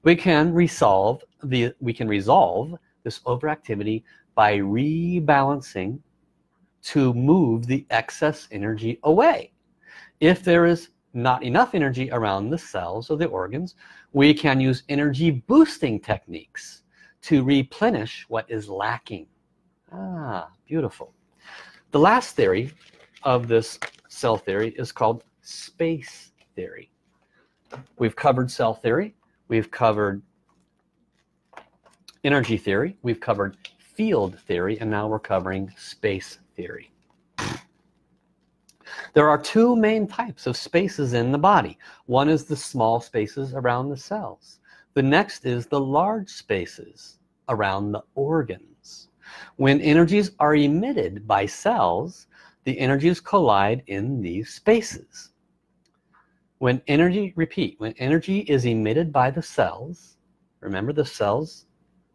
we can resolve the we can resolve this overactivity by rebalancing to move the excess energy away. If there is not enough energy around the cells or the organs we can use energy boosting techniques to replenish what is lacking. Ah beautiful. The last theory of this cell theory is called space theory. We've covered cell theory we've covered energy theory we've covered field theory and now we're covering space theory there are two main types of spaces in the body. One is the small spaces around the cells. The next is the large spaces around the organs. When energies are emitted by cells the energies collide in these spaces. When energy repeat when energy is emitted by the cells remember the cells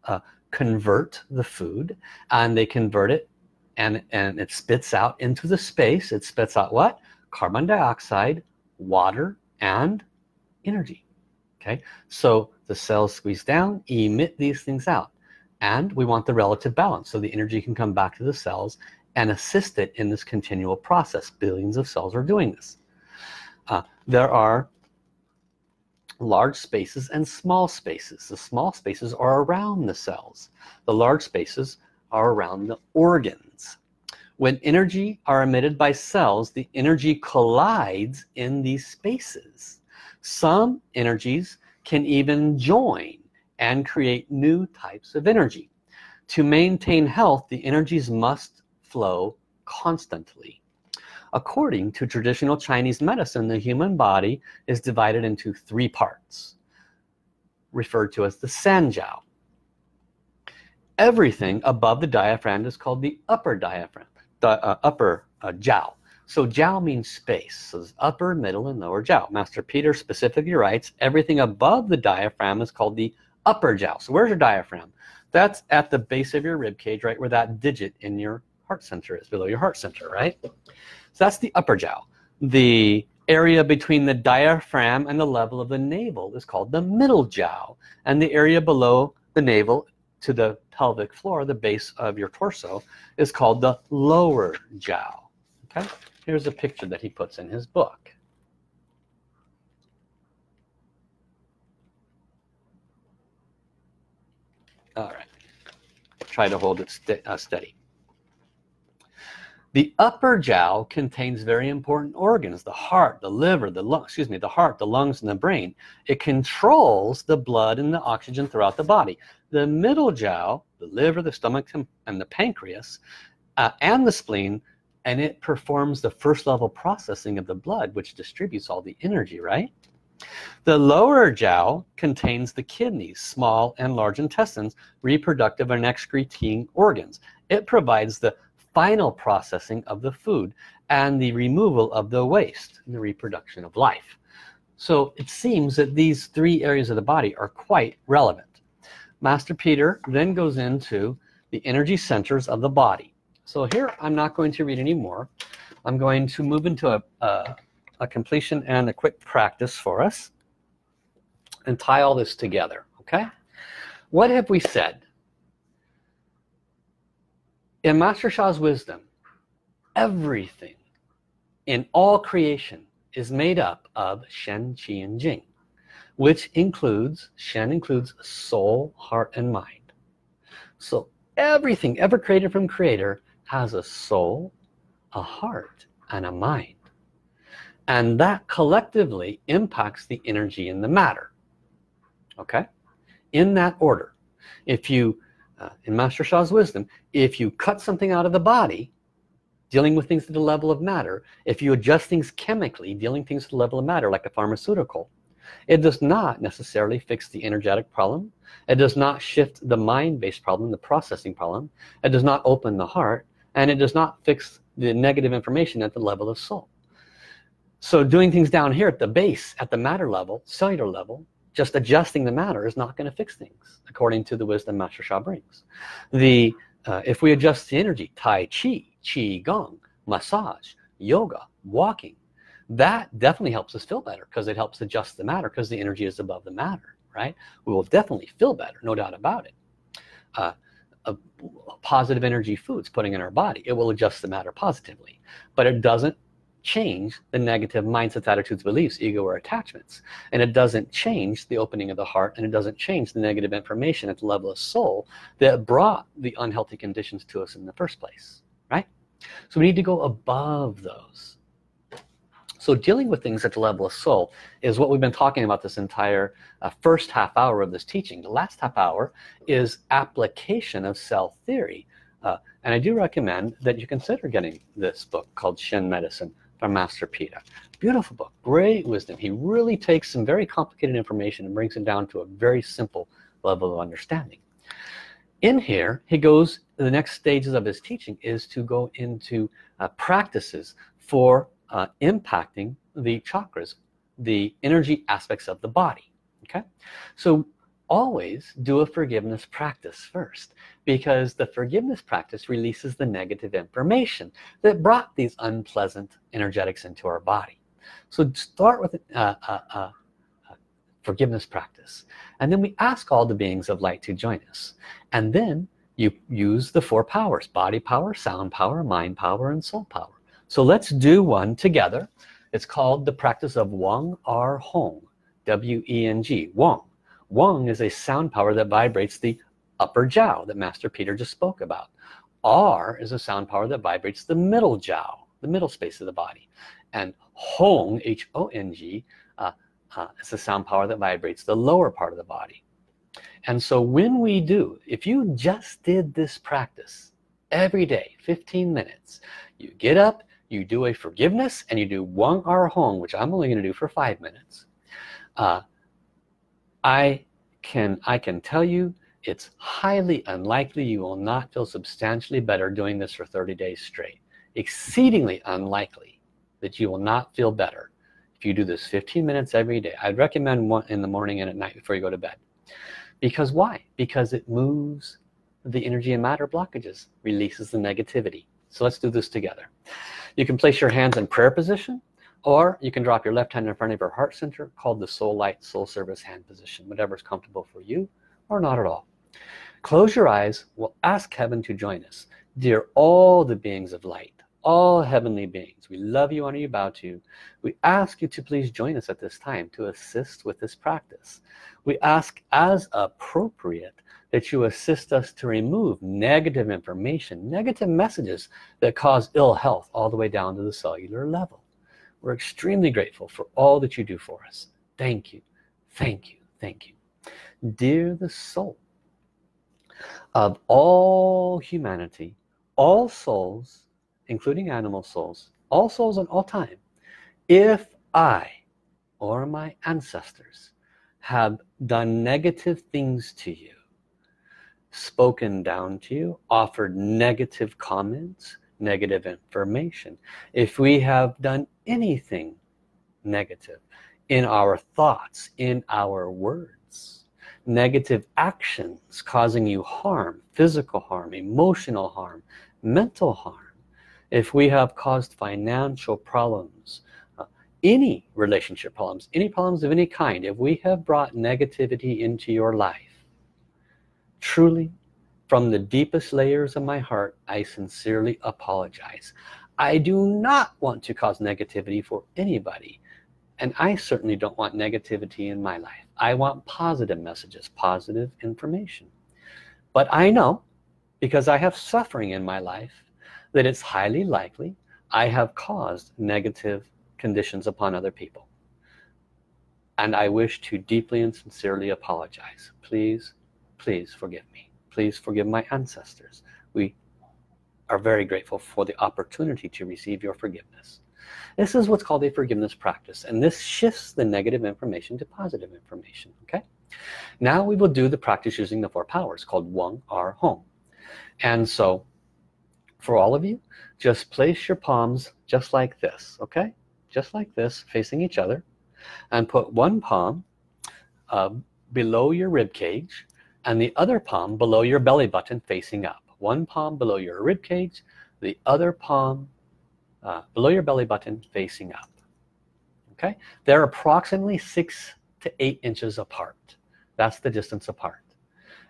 uh, convert the food and they convert it and and it spits out into the space. It spits out what? Carbon dioxide water and energy. Okay? So the cells squeeze down emit these things out and we want the relative balance so the energy can come back to the cells and assist it in this continual process. Billions of cells are doing this. Uh, there are large spaces and small spaces. The small spaces are around the cells. The large spaces are around the organs when energy are emitted by cells the energy collides in these spaces. Some energies can even join and create new types of energy. To maintain health the energies must flow constantly. According to traditional Chinese medicine the human body is divided into three parts referred to as the Sanjiao. Everything above the diaphragm is called the upper diaphragm the uh, upper uh, jiao so jiao means space. So upper middle and lower jiao master Peter specifically writes everything above the diaphragm is called the upper jiao so where's your diaphragm? That's at the base of your rib cage right where that digit in your heart center is below your heart center right? So that's the upper jiao the area between the diaphragm and the level of the navel is called the middle jiao and the area below the navel to the pelvic floor the base of your torso is called the lower jiao okay? Here's a picture that he puts in his book. All right. Try to hold it st uh, steady. The upper jiao contains very important organs, the heart, the liver, the excuse me, the heart, the lungs, and the brain. It controls the blood and the oxygen throughout the body. The middle jiao, the liver, the stomach, and the pancreas, uh, and the spleen, and it performs the first level processing of the blood, which distributes all the energy, right? The lower jiao contains the kidneys, small and large intestines, reproductive and excreting organs. It provides the final processing of the food and the removal of the waste and the reproduction of life so it seems that these three areas of the body are quite relevant Master Peter then goes into the energy centers of the body. So here I'm not going to read anymore I'm going to move into a, a, a completion and a quick practice for us and tie all this together okay? What have we said? In Master Sha's wisdom everything in all creation is made up of Shen, Qi, and Jing which includes Shen includes soul heart and mind. So everything ever created from creator has a soul a heart and a mind. And that collectively impacts the energy in the matter. Okay? In that order. If you uh, in Master Sha's wisdom if you cut something out of the body dealing with things at the level of matter if you adjust things chemically dealing things at the level of matter like a pharmaceutical it does not necessarily fix the energetic problem. It does not shift the mind-based problem the processing problem. It does not open the heart and it does not fix the negative information at the level of soul. So doing things down here at the base at the matter level cellular level just adjusting the matter is not going to fix things according to the wisdom Master Sha brings. The uh, if we adjust the energy Tai Chi Qi Gong massage yoga walking that definitely helps us feel better because it helps adjust the matter because the energy is above the matter right? We will definitely feel better no doubt about it. Uh, a, positive energy foods putting in our body it will adjust the matter positively but it doesn't change the negative mindsets attitudes beliefs ego or attachments and it doesn't change the opening of the heart and it doesn't change the negative information at the level of soul that brought the unhealthy conditions to us in the first place right? So we need to go above those so dealing with things at the level of soul is what we've been talking about this entire uh, first half hour of this teaching. The last half hour is application of cell theory. Uh, and I do recommend that you consider getting this book called Shen Medicine from Master Peter. Beautiful book, great wisdom. He really takes some very complicated information and brings it down to a very simple level of understanding. In here, he goes, the next stages of his teaching is to go into uh, practices for uh, impacting the chakras the energy aspects of the body okay? So always do a forgiveness practice first because the forgiveness practice releases the negative information that brought these unpleasant energetics into our body. So start with a, a, a, a forgiveness practice and then we ask all the beings of light to join us and then you use the four powers body power sound power mind power and soul power so let's do one together. It's called the practice of Weng Ar Hong, W-E-N-G, Weng. Weng is a sound power that vibrates the upper jiao that Master Peter just spoke about. Ar is a sound power that vibrates the middle jiao, the middle space of the body. And Hong, H-O-N-G, uh, uh, is a sound power that vibrates the lower part of the body. And so when we do, if you just did this practice every day, 15 minutes, you get up, you do a forgiveness and you do Weng Ar Hong which I'm only going to do for five minutes. Uh, I can I can tell you it's highly unlikely you will not feel substantially better doing this for 30 days straight. Exceedingly unlikely that you will not feel better if you do this 15 minutes every day. I'd recommend one in the morning and at night before you go to bed. Because why? Because it moves the energy and matter blockages releases the negativity. So let's do this together you can place your hands in prayer position or you can drop your left hand in front of your heart center called the soul light soul service hand position whatever is comfortable for you or not at all. Close your eyes. We'll ask heaven to join us. Dear all the beings of light all heavenly beings. We love you honor you bow to you. We ask you to please join us at this time to assist with this practice. We ask as appropriate that you assist us to remove negative information negative messages that cause ill health all the way down to the cellular level. We're extremely grateful for all that you do for us. Thank you. Thank you. Thank you. Dear the soul of all humanity all souls including animal souls all souls in all time if I or my ancestors have done negative things to you spoken down to you offered negative comments negative information if we have done anything negative in our thoughts in our words negative actions causing you harm physical harm emotional harm mental harm if we have caused financial problems uh, any relationship problems any problems of any kind if we have brought negativity into your life truly from the deepest layers of my heart I sincerely apologize. I do not want to cause negativity for anybody and I certainly don't want negativity in my life. I want positive messages positive information. But I know because I have suffering in my life that it's highly likely I have caused negative conditions upon other people. And I wish to deeply and sincerely apologize. Please please forgive me. Please forgive my ancestors. We are very grateful for the opportunity to receive your forgiveness. This is what's called a forgiveness practice and this shifts the negative information to positive information okay? Now we will do the practice using the four powers called Weng Ar Hong. And so for all of you just place your palms just like this okay? Just like this facing each other and put one palm uh, below your rib cage and the other palm below your belly button facing up. One palm below your rib cage the other palm uh, below your belly button facing up okay? They're approximately six to eight inches apart. That's the distance apart.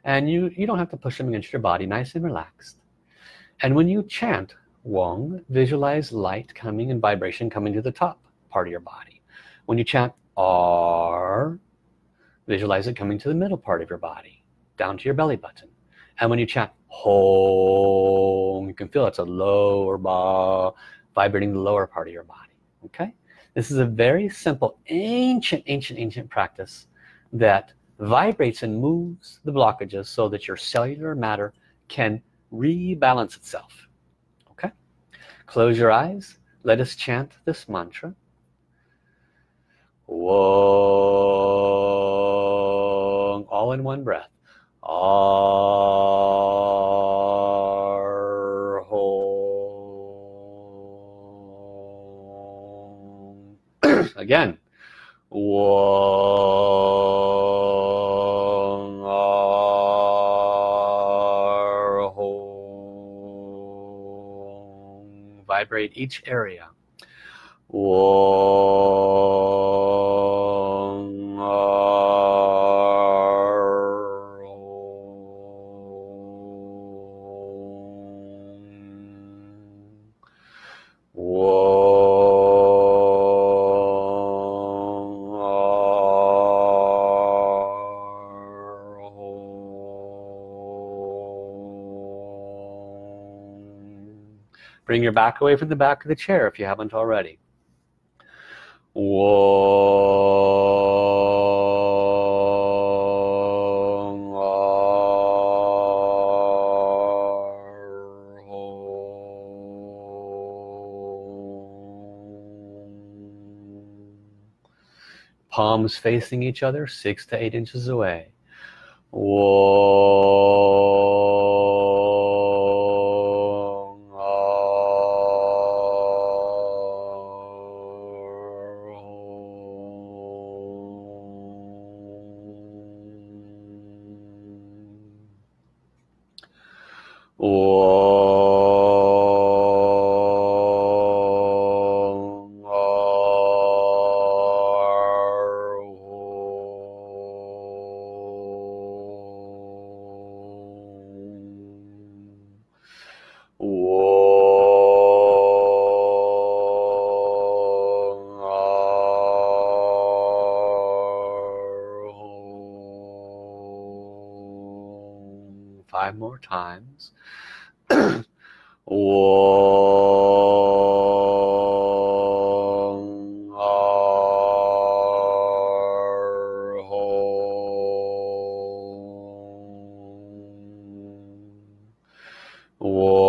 And you you don't have to push them against your body nice and relaxed and when you chant Wong visualize light coming and vibration coming to the top part of your body. When you chant Ar visualize it coming to the middle part of your body down to your belly button. And when you chant home you can feel it's a lower ba vibrating the lower part of your body okay? This is a very simple ancient ancient ancient practice that vibrates and moves the blockages so that your cellular matter can rebalance itself okay? Close your eyes. Let us chant this mantra. Wong. all in one breath. Again. Wong vibrate each area. Wong back away from the back of the chair if you haven't already. Wong palms facing each other six to eight inches away home.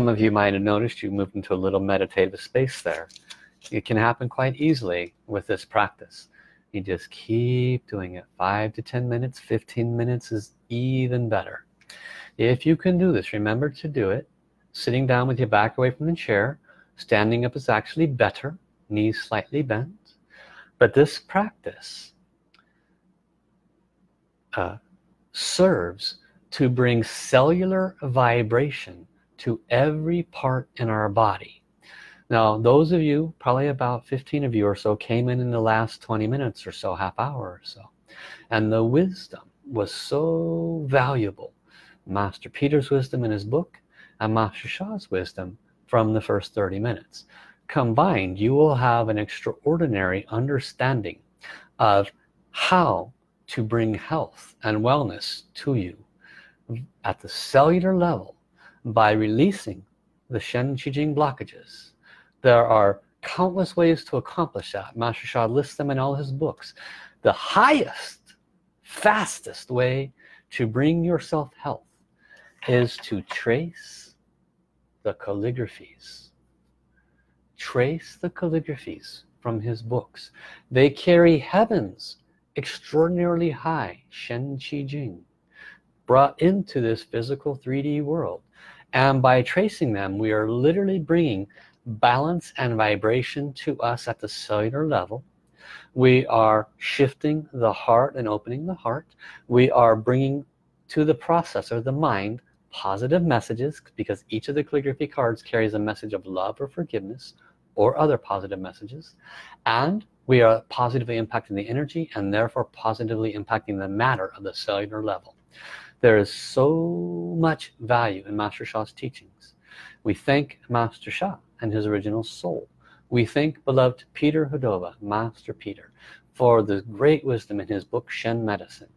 Some of you might have noticed you moved into a little meditative space there. It can happen quite easily with this practice. You just keep doing it. Five to 10 minutes, 15 minutes is even better. If you can do this, remember to do it. Sitting down with your back away from the chair. Standing up is actually better. Knees slightly bent. But this practice uh, serves to bring cellular vibration to every part in our body. Now, those of you, probably about 15 of you or so, came in in the last 20 minutes or so, half hour or so. And the wisdom was so valuable Master Peter's wisdom in his book and Master Sha's wisdom from the first 30 minutes combined you will have an extraordinary understanding of how to bring health and wellness to you at the cellular level by releasing the Shen Qi Jing blockages. There are countless ways to accomplish that. Master Sha lists them in all his books. The highest fastest way to bring yourself health is to trace the calligraphies. Trace the calligraphies from his books. They carry heavens extraordinarily high Shen Qi Jing brought into this physical 3d world and by tracing them we are literally bringing balance and vibration to us at the cellular level. We are shifting the heart and opening the heart. We are bringing to the processor the mind positive messages because each of the calligraphy cards carries a message of love or forgiveness or other positive messages. And we are positively impacting the energy and therefore positively impacting the matter of the cellular level there is so much value in Master Sha's teachings. We thank Master Sha and his original soul. We thank beloved Peter Hudoba Master Peter for the great wisdom in his book Shen Medicine.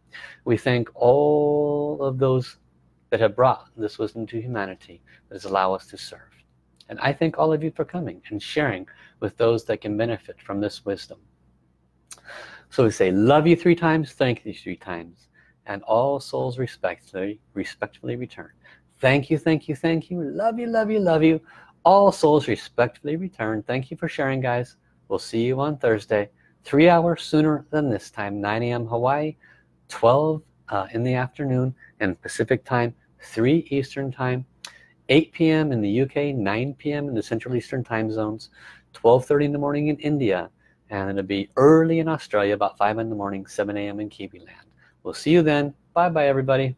We thank all of those that have brought this wisdom to humanity that has allowed us to serve. And I thank all of you for coming and sharing with those that can benefit from this wisdom. So we say love you three times thank you three times and all souls respectfully respectfully return thank you thank you thank you love you love you love you all souls respectfully return thank you for sharing guys we'll see you on Thursday three hours sooner than this time 9 a.m. Hawaii 12 uh, in the afternoon in Pacific time 3 Eastern time 8 p.m. in the UK 9 p.m. in the Central Eastern time zones 12:30 in the morning in India and it'll be early in Australia about 5 in the morning 7 a.m. in Kiwi land we'll see you then. Bye bye everybody